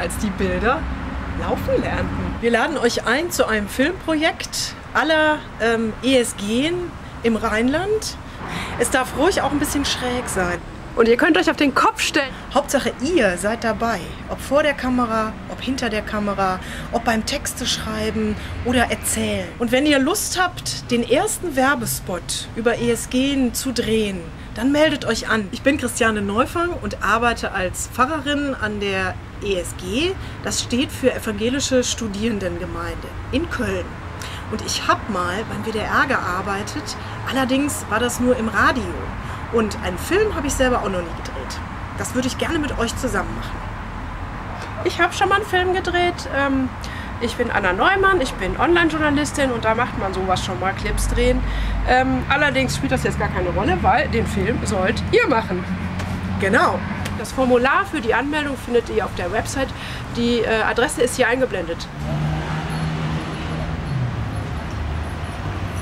als die Bilder laufen lernten. Wir laden euch ein zu einem Filmprojekt aller ähm, ESG im Rheinland. Es darf ruhig auch ein bisschen schräg sein. Und ihr könnt euch auf den Kopf stellen. Hauptsache ihr seid dabei. Ob vor der Kamera, ob hinter der Kamera, ob beim Texte schreiben oder erzählen. Und wenn ihr Lust habt, den ersten Werbespot über ESG zu drehen, dann meldet euch an. Ich bin Christiane Neufang und arbeite als Pfarrerin an der ESG. Das steht für Evangelische Studierendengemeinde in Köln. Und ich habe mal beim WDR gearbeitet, allerdings war das nur im Radio. Und einen Film habe ich selber auch noch nie gedreht. Das würde ich gerne mit euch zusammen machen. Ich habe schon mal einen Film gedreht. Ähm, ich bin Anna Neumann, ich bin Online-Journalistin und da macht man sowas schon mal, Clips drehen. Ähm, allerdings spielt das jetzt gar keine Rolle, weil den Film sollt ihr machen. Genau. Das Formular für die Anmeldung findet ihr auf der Website. Die äh, Adresse ist hier eingeblendet.